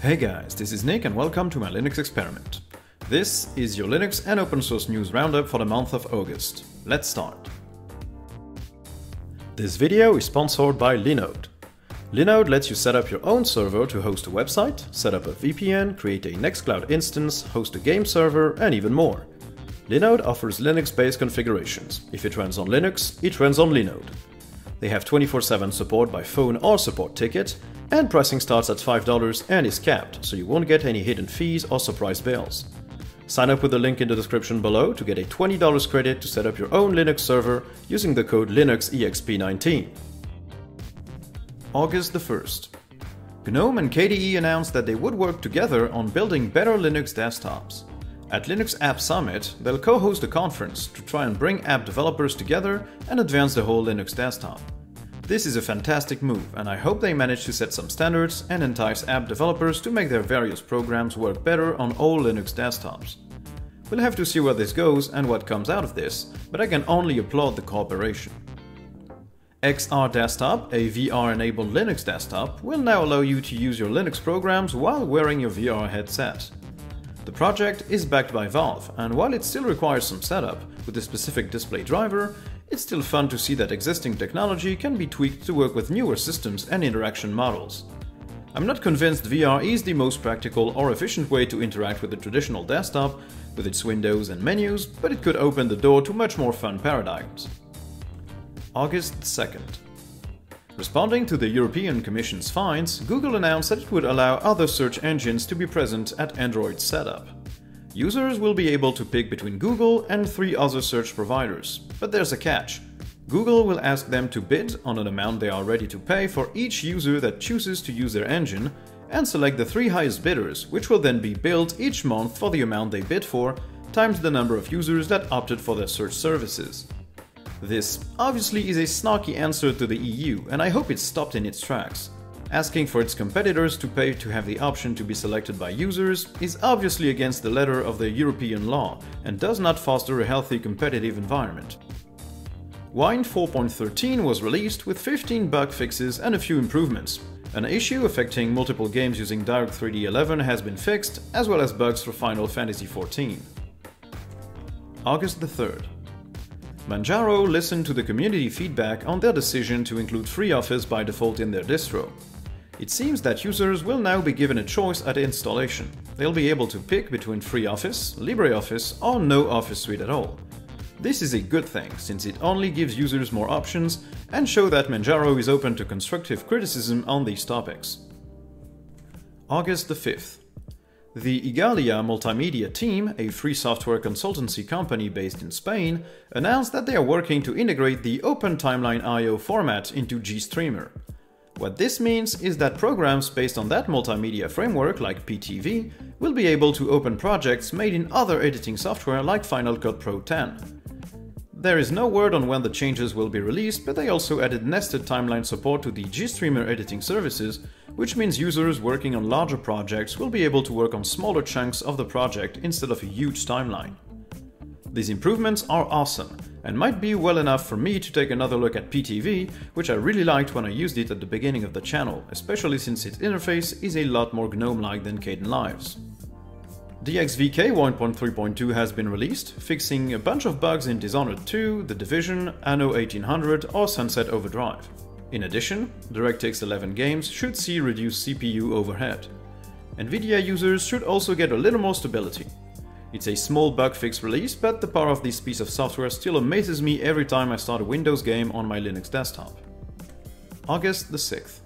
Hey guys, this is Nick and welcome to my Linux experiment. This is your Linux and open source news roundup for the month of August. Let's start. This video is sponsored by Linode. Linode lets you set up your own server to host a website, set up a VPN, create a Nextcloud instance, host a game server, and even more. Linode offers Linux-based configurations. If it runs on Linux, it runs on Linode. They have 24-7 support by phone or support ticket, and pricing starts at $5 and is capped, so you won't get any hidden fees or surprise bills. Sign up with the link in the description below to get a $20 credit to set up your own Linux server using the code LinuxEXP19. August the 1st. GNOME and KDE announced that they would work together on building better Linux desktops. At Linux App Summit, they'll co-host a conference to try and bring app developers together and advance the whole Linux desktop. This is a fantastic move, and I hope they manage to set some standards and entice app developers to make their various programs work better on all Linux desktops. We'll have to see where this goes and what comes out of this, but I can only applaud the cooperation. XR Desktop, a VR-enabled Linux desktop, will now allow you to use your Linux programs while wearing your VR headset. The project is backed by Valve, and while it still requires some setup with a specific display driver, it's still fun to see that existing technology can be tweaked to work with newer systems and interaction models. I'm not convinced VR is the most practical or efficient way to interact with the traditional desktop with its windows and menus, but it could open the door to much more fun paradigms. August 2nd. Responding to the European Commission's fines, Google announced that it would allow other search engines to be present at Android setup. Users will be able to pick between Google and three other search providers, but there's a catch. Google will ask them to bid on an amount they are ready to pay for each user that chooses to use their engine, and select the three highest bidders, which will then be billed each month for the amount they bid for, times the number of users that opted for their search services. This obviously is a snarky answer to the EU, and I hope it's stopped in its tracks. Asking for its competitors to pay to have the option to be selected by users is obviously against the letter of the European law and does not foster a healthy competitive environment. Wine 4.13 was released with 15 bug fixes and a few improvements. An issue affecting multiple games using Direct3D 11 has been fixed, as well as bugs for Final Fantasy XIV. August the 3rd. Manjaro listened to the community feedback on their decision to include FreeOffice by default in their distro. It seems that users will now be given a choice at installation. They'll be able to pick between FreeOffice, LibreOffice, or no Office suite at all. This is a good thing, since it only gives users more options and show that Manjaro is open to constructive criticism on these topics. August the 5th. The Igalia Multimedia team, a free software consultancy company based in Spain, announced that they are working to integrate the OpenTimeline IO format into GStreamer. What this means is that programs based on that multimedia framework, like Pitivi, will be able to open projects made in other editing software like Final Cut Pro 10. There is no word on when the changes will be released, but they also added nested timeline support to the GStreamer editing services, which means users working on larger projects will be able to work on smaller chunks of the project instead of a huge timeline. These improvements are awesome, and might be well enough for me to take another look at Pitivi, which I really liked when I used it at the beginning of the channel, especially since its interface is a lot more GNOME-like than Kdenlive's. DXVK 1.3.2 has been released, fixing a bunch of bugs in Dishonored 2, The Division, Anno 1800 or Sunset Overdrive. In addition, DirectX 11 games should see reduced CPU overhead. NVIDIA users should also get a little more stability. It's a small bug fix release, but the power of this piece of software still amazes me every time I start a Windows game on my Linux desktop. August the 6th.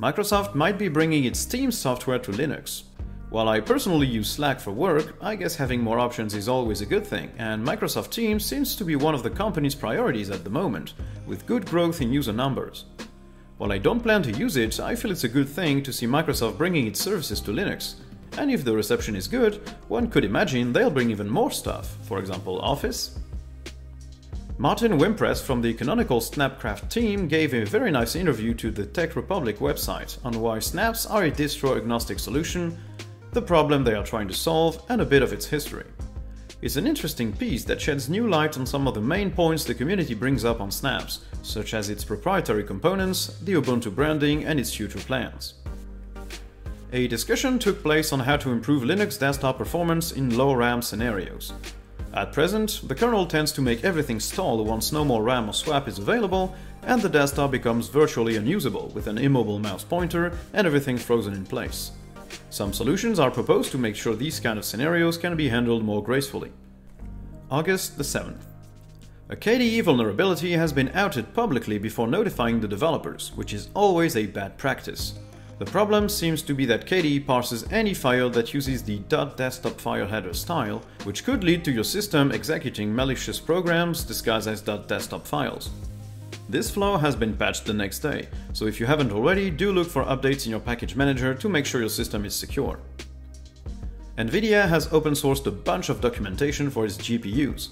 Microsoft might be bringing its Teams software to Linux. While I personally use Slack for work, I guess having more options is always a good thing, and Microsoft Teams seems to be one of the company's priorities at the moment, with good growth in user numbers. While I don't plan to use it, I feel it's a good thing to see Microsoft bringing its services to Linux. And if the reception is good, one could imagine they'll bring even more stuff, for example Office. Martin Wimpress from the Canonical Snapcraft team gave a very nice interview to the Tech Republic website on why snaps are a distro-agnostic solution the problem they are trying to solve, and a bit of its history. It's an interesting piece that sheds new light on some of the main points the community brings up on Snaps, such as its proprietary components, the Ubuntu branding, and its future plans. A discussion took place on how to improve Linux desktop performance in low RAM scenarios. At present, the kernel tends to make everything stall once no more RAM or swap is available, and the desktop becomes virtually unusable with an immobile mouse pointer and everything frozen in place. Some solutions are proposed to make sure these kind of scenarios can be handled more gracefully. August the 7th. A KDE vulnerability has been outed publicly before notifying the developers, which is always a bad practice. The problem seems to be that KDE parses any file that uses the .desktop file header style, which could lead to your system executing malicious programs disguised as .desktop files. This flaw has been patched the next day, so if you haven't already, do look for updates in your package manager to make sure your system is secure. NVIDIA has open sourced a bunch of documentation for its GPUs.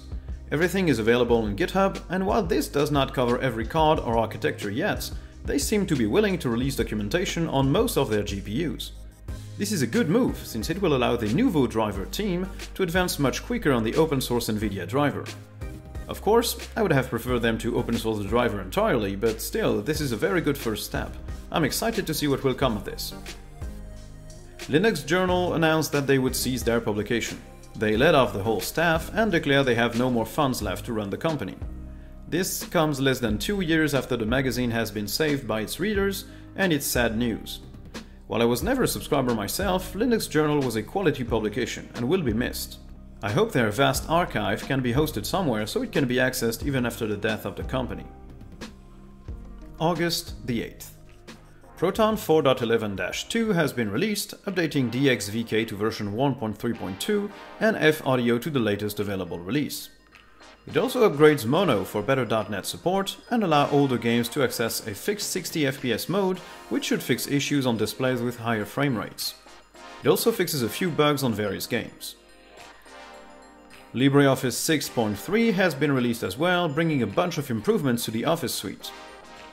Everything is available on GitHub, and while this does not cover every card or architecture yet, they seem to be willing to release documentation on most of their GPUs. This is a good move, since it will allow the Nouveau driver team to advance much quicker on the open source NVIDIA driver. Of course, I would have preferred them to open source the driver entirely, but still, this is a very good first step. I'm excited to see what will come of this. Linux Journal announced that they would cease their publication. They let off the whole staff and declare they have no more funds left to run the company. This comes less than two years after the magazine has been saved by its readers, and it's sad news. While I was never a subscriber myself, Linux Journal was a quality publication and will be missed. I hope their vast archive can be hosted somewhere so it can be accessed even after the death of the company. August the 8th. Proton 4.11-2 has been released, updating DXVK to version 1.3.2 and F-Audio to the latest available release. It also upgrades Mono for better .NET support and allow older games to access a fixed 60 FPS mode, which should fix issues on displays with higher frame rates. It also fixes a few bugs on various games. LibreOffice 6.3 has been released as well, bringing a bunch of improvements to the Office suite.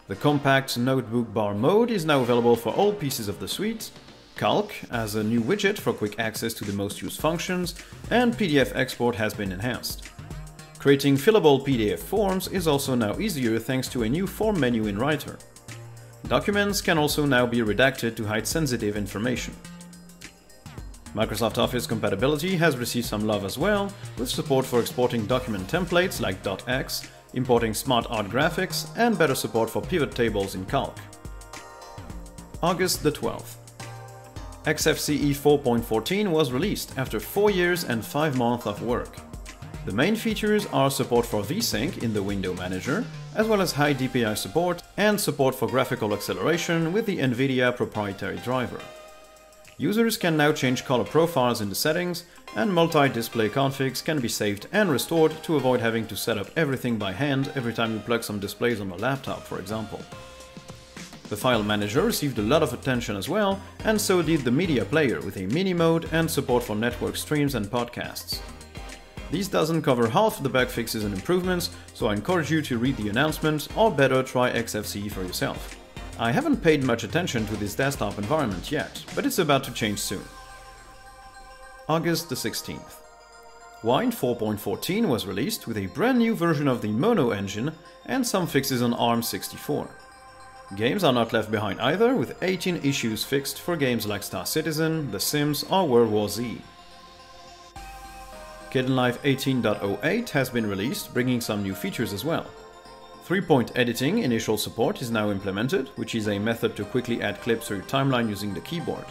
The compact notebook bar mode is now available for all pieces of the suite, Calc as a new widget for quick access to the most used functions, and PDF export has been enhanced. Creating fillable PDF forms is also now easier thanks to a new form menu in Writer. Documents can also now be redacted to hide sensitive information. Microsoft Office compatibility has received some love as well, with support for exporting document templates like .x, importing smart art graphics, and better support for pivot tables in Calc. August the 12th. XFCE 4.14 was released after 4 years and 5 months of work. The main features are support for VSync in the window manager, as well as high DPI support and support for graphical acceleration with the NVIDIA proprietary driver. Users can now change color profiles in the settings, and multi-display configs can be saved and restored to avoid having to set up everything by hand every time you plug some displays on a laptop, for example. The file manager received a lot of attention as well, and so did the media player with a mini mode and support for network streams and podcasts. These doesn't cover half the bug fixes and improvements, so I encourage you to read the announcement or better try XFCE for yourself. I haven't paid much attention to this desktop environment yet, but it's about to change soon. August the 16th. Wine 4.14 was released with a brand new version of the Mono engine and some fixes on ARM64. Games are not left behind either, with 18 issues fixed for games like Star Citizen, The Sims or World War Z. Kdenlive 18.08 has been released, bringing some new features as well. Three-point editing initial support is now implemented, which is a method to quickly add clips to your timeline using the keyboard.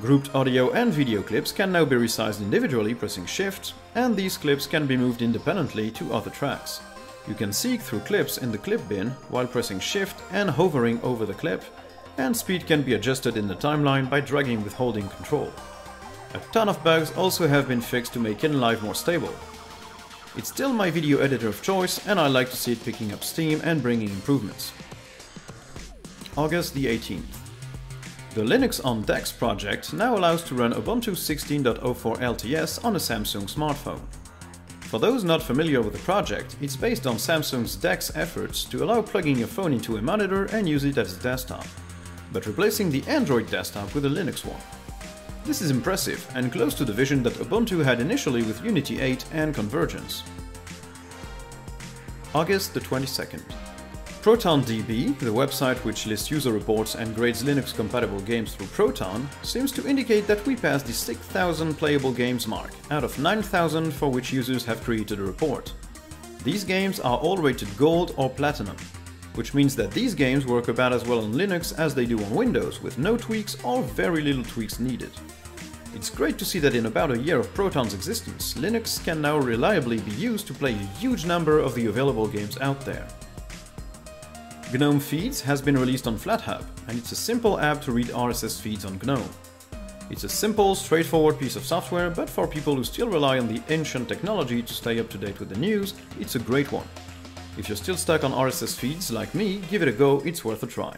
Grouped audio and video clips can now be resized individually pressing Shift, and these clips can be moved independently to other tracks. You can seek through clips in the clip bin while pressing Shift and hovering over the clip, and speed can be adjusted in the timeline by dragging with holding Control. A ton of bugs also have been fixed to make Kdenlive more stable. It's still my video editor of choice and I like to see it picking up steam and bringing improvements. August the 18th. The Linux on DeX project now allows to run Ubuntu 16.04 LTS on a Samsung smartphone. For those not familiar with the project, it's based on Samsung's DeX efforts to allow plugging your phone into a monitor and use it as a desktop, but replacing the Android desktop with a Linux one. This is impressive and close to the vision that Ubuntu had initially with Unity 8 and Convergence. August the 22nd. ProtonDB, the website which lists user reports and grades Linux compatible games through Proton, seems to indicate that we passed the 6000 playable games mark, out of 9000 for which users have created a report. These games are all rated gold or platinum, which means that these games work about as well on Linux as they do on Windows, with no tweaks or very little tweaks needed. It's great to see that in about a year of Proton's existence, Linux can now reliably be used to play a huge number of the available games out there. GNOME Feeds has been released on FlatHub, and it's a simple app to read RSS feeds on GNOME. It's a simple, straightforward piece of software, but for people who still rely on the ancient technology to stay up to date with the news, it's a great one. If you're still stuck on RSS feeds like me, give it a go, it's worth a try.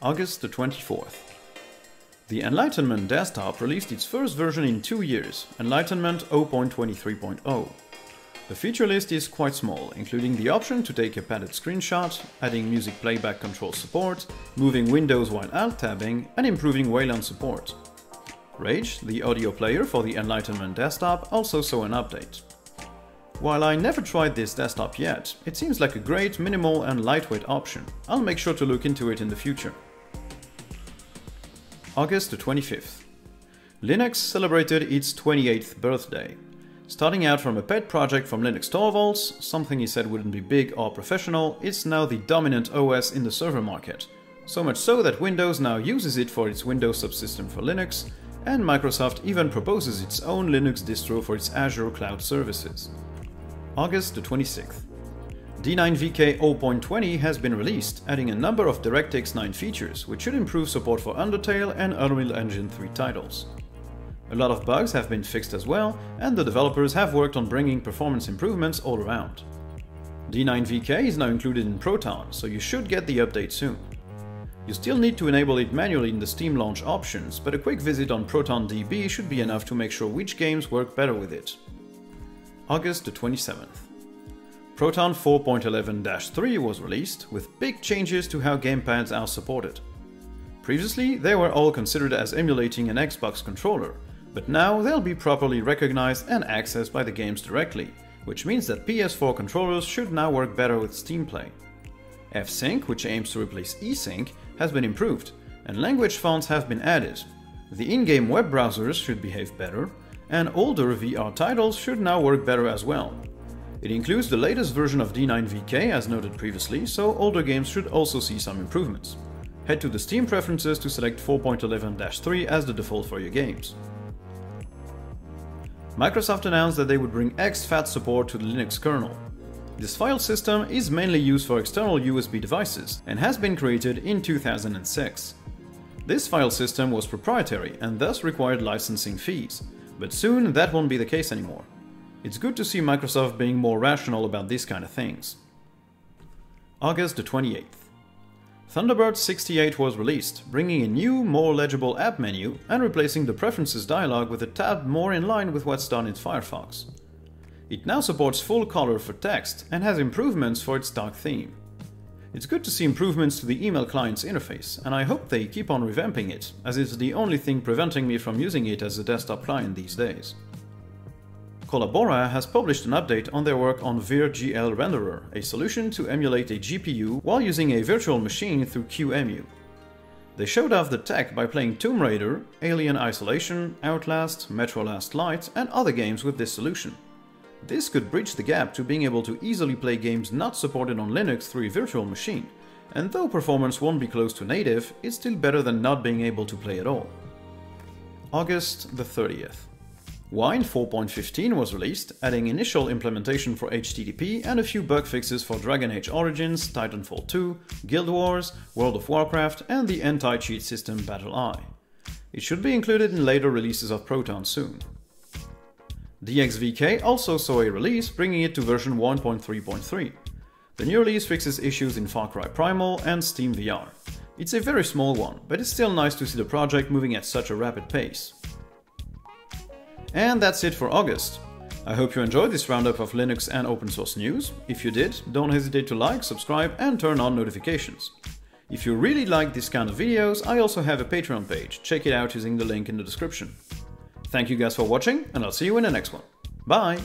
August the 24th. The Enlightenment desktop released its first version in two years, Enlightenment 0.23.0. The feature list is quite small, including the option to take a padded screenshot, adding music playback control support, moving windows while alt-tabbing, and improving Wayland support. Rage, the audio player for the Enlightenment desktop, also saw an update. While I never tried this desktop yet, it seems like a great, minimal and lightweight option. I'll make sure to look into it in the future. August the 25th. Linux celebrated its 28th birthday. Starting out from a pet project from Linus Torvalds, something he said wouldn't be big or professional, it's now the dominant OS in the server market. So much so that Windows now uses it for its Windows subsystem for Linux, and Microsoft even proposes its own Linux distro for its Azure cloud services. August the 26th. D9VK 0.20 has been released, adding a number of DirectX 9 features, which should improve support for Undertale and Unreal Engine 3 titles. A lot of bugs have been fixed as well, and the developers have worked on bringing performance improvements all around. D9VK is now included in Proton, so you should get the update soon. You still need to enable it manually in the Steam launch options, but a quick visit on ProtonDB should be enough to make sure which games work better with it. August 27th. Proton 4.11-3 was released, with big changes to how gamepads are supported. Previously, they were all considered as emulating an Xbox controller, but now they'll be properly recognized and accessed by the games directly, which means that PS4 controllers should now work better with Steam Play. F-Sync, which aims to replace eSync, has been improved, and language fonts have been added. The in-game web browsers should behave better, and older VR titles should now work better as well. It includes the latest version of D9VK as noted previously, so older games should also see some improvements. Head to the Steam preferences to select 4.11-3 as the default for your games. Microsoft announced that they would bring exFAT support to the Linux kernel. This file system is mainly used for external USB devices and has been created in 2006. This file system was proprietary and thus required licensing fees, but soon that won't be the case anymore. It's good to see Microsoft being more rational about these kind of things. August the 28th. Thunderbird 68 was released, bringing a new, more legible app menu and replacing the Preferences dialog with a tab more in line with what's done in Firefox. It now supports full color for text and has improvements for its dark theme. It's good to see improvements to the email client's interface, and I hope they keep on revamping it, as it's the only thing preventing me from using it as a desktop client these days. Collabora has published an update on their work on VirGL Renderer, a solution to emulate a GPU while using a virtual machine through QEMU. They showed off the tech by playing Tomb Raider, Alien Isolation, Outlast, Metro Last Light, and other games with this solution. This could bridge the gap to being able to easily play games not supported on Linux through a virtual machine, and though performance won't be close to native, it's still better than not being able to play at all. August the 30th. Wine 4.15 was released, adding initial implementation for HTTP and a few bug fixes for Dragon Age Origins, Titanfall 2, Guild Wars, World of Warcraft, and the anti-cheat system BattlEye. It should be included in later releases of Proton soon. DXVK also saw a release, bringing it to version 1.3.3. The new release fixes issues in Far Cry Primal and Steam VR. It's a very small one, but it's still nice to see the project moving at such a rapid pace. And that's it for August. I hope you enjoyed this roundup of Linux and open source news. If you did, don't hesitate to like, subscribe and turn on notifications. If you really like this kind of videos, I also have a Patreon page, check it out using the link in the description. Thank you guys for watching and I'll see you in the next one. Bye!